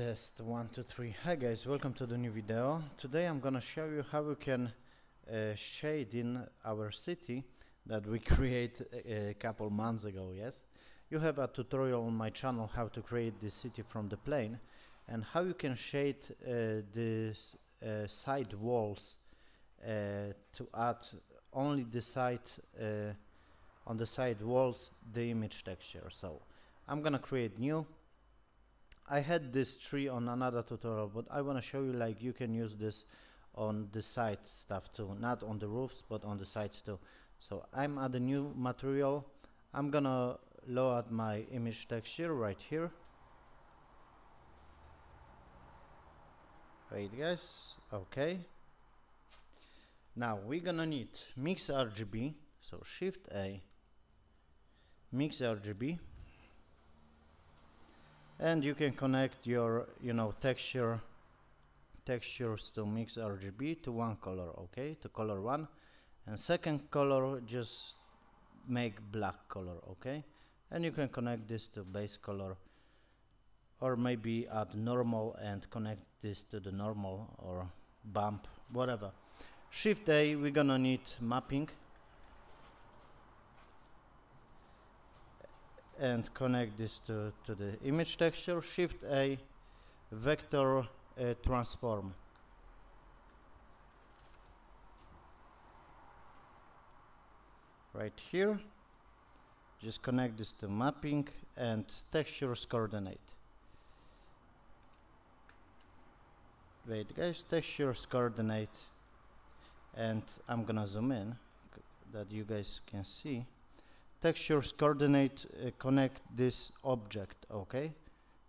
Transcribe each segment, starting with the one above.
Test 1, 2, 3. Hi guys, welcome to the new video. Today I'm gonna show you how we can uh, shade in our city that we create a, a couple months ago, yes? You have a tutorial on my channel how to create this city from the plane and how you can shade uh, these uh, side walls uh, to add only the side uh, on the side walls the image texture. So I'm gonna create new I had this tree on another tutorial, but I want to show you like you can use this on the side stuff too, not on the roofs, but on the side too. So I'm at the new material. I'm gonna load my image texture right here. Wait guys, okay. Now we're gonna need mix RGB, so shift A, mix RGB and you can connect your you know texture textures to mix RGB to one color okay to color one. And second color just make black color okay. And you can connect this to base color or maybe add normal and connect this to the normal or bump whatever. Shift A we're gonna need mapping and connect this to, to the image texture shift a vector uh, transform. Right here just connect this to mapping and textures coordinate. Wait guys textures coordinate. And I'm gonna zoom in that you guys can see textures coordinate uh, connect this object okay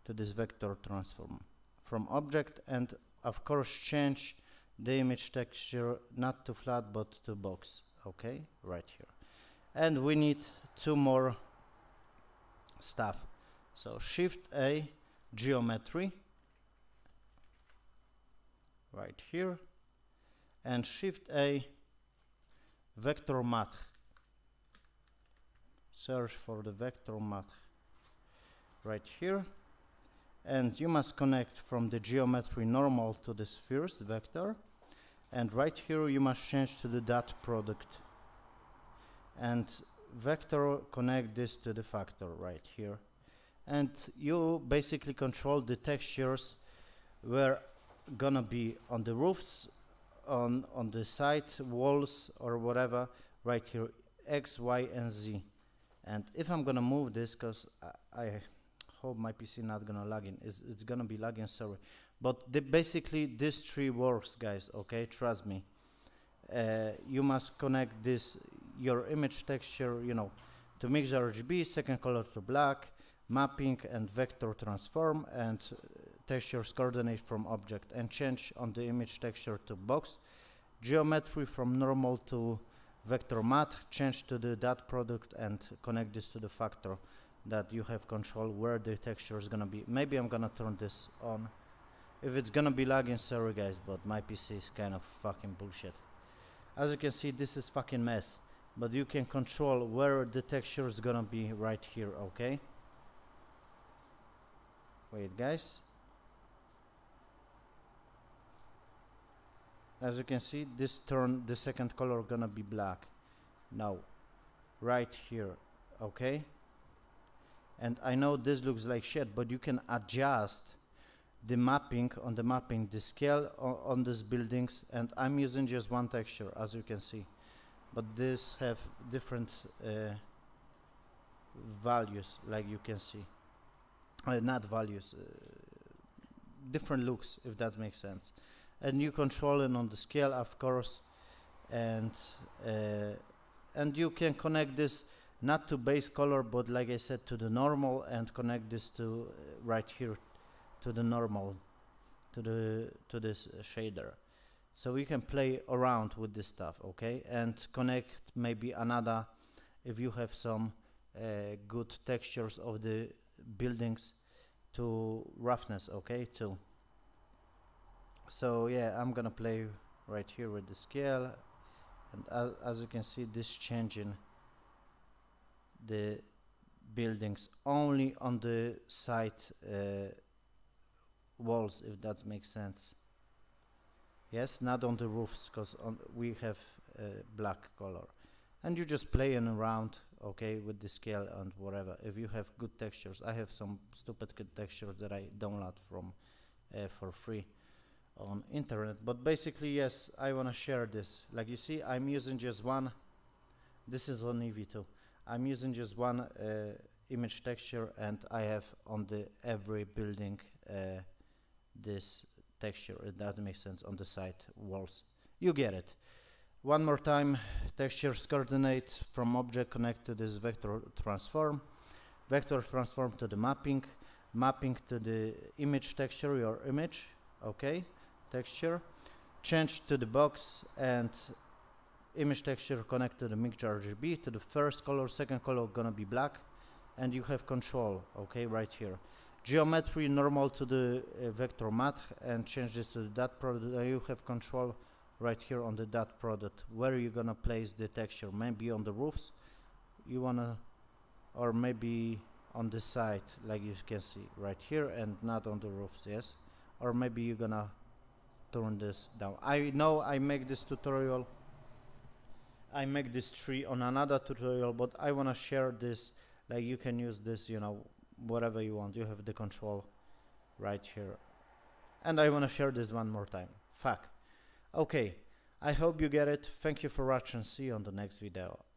to this vector transform. From object and of course change the image texture not to flat but to box okay right here. And we need two more stuff. So shift a geometry right here and shift a vector math search for the vector math right here. And you must connect from the geometry normal to this first vector. And right here you must change to the dot product. And vector connect this to the factor right here. And you basically control the textures where gonna be on the roofs on on the side walls or whatever right here x y and z and if I'm gonna move this because I, I, hope my PC not gonna lag in it's, it's gonna be lagging sorry. But the, basically this tree works guys okay trust me uh, you must connect this your image texture you know to mix RGB second color to black mapping and vector transform and textures coordinate from object and change on the image texture to box geometry from normal to vector math, change to the dot product and connect this to the factor that you have control where the texture is gonna be. Maybe I'm gonna turn this on. If it's gonna be lagging, sorry guys, but my PC is kind of fucking bullshit. As you can see, this is fucking mess. But you can control where the texture is gonna be right here, okay? Wait guys. As you can see this turn the second color gonna be black. Now right here okay? And I know this looks like shit but you can adjust the mapping on the mapping the scale on, on these buildings and I'm using just one texture as you can see. But this have different uh, values like you can see. Uh, not values uh, different looks if that makes sense and you control it on the scale of course and uh, and you can connect this not to base color but like I said to the normal and connect this to uh, right here to the normal to the to this uh, shader. So we can play around with this stuff okay? And connect maybe another if you have some uh, good textures of the buildings to roughness okay too so yeah I'm gonna play right here with the scale. And as, as you can see this changing the buildings only on the side uh, walls if that makes sense. Yes not on the roofs because we have uh, black color. And you just playing around okay with the scale and whatever. If you have good textures I have some stupid good textures that I download from uh, for free on internet. But basically yes I want to share this. Like you see I'm using just one this is on Eevee 2 I'm using just one uh, image texture and I have on the every building uh, this texture if that makes sense on the side walls. You get it. One more time textures coordinate from object connect to this vector transform. Vector transform to the mapping. Mapping to the image texture your image okay texture change to the box and image texture connect to the mixture RGB to the first color second color gonna be black and you have control okay right here. Geometry normal to the uh, vector math and change this to the dot product uh, you have control right here on the dot product. Where you're gonna place the texture maybe on the roofs you wanna or maybe on the side like you can see right here and not on the roofs yes? Or maybe you're gonna turn this down. I know I make this tutorial I make this tree on another tutorial but I wanna share this like you can use this you know whatever you want. You have the control right here. And I want to share this one more time. Fuck. Okay. I hope you get it. Thank you for watching. See you on the next video